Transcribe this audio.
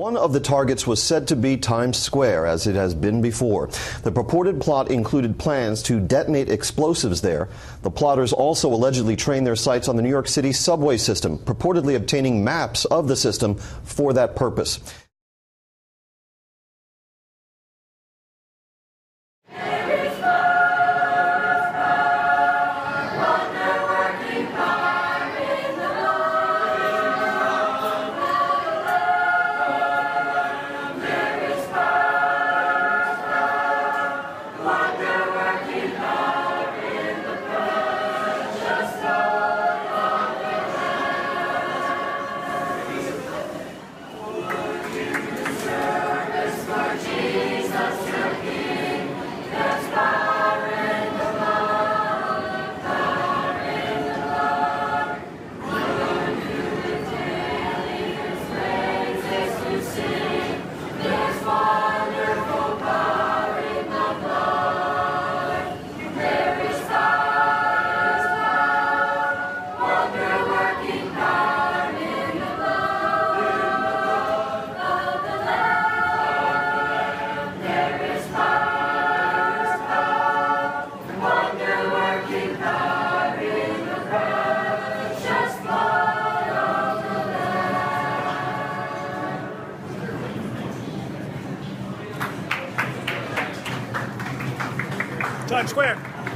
One of the targets was said to be Times Square, as it has been before. The purported plot included plans to detonate explosives there. The plotters also allegedly trained their sights on the New York City subway system, purportedly obtaining maps of the system for that purpose. Times Square.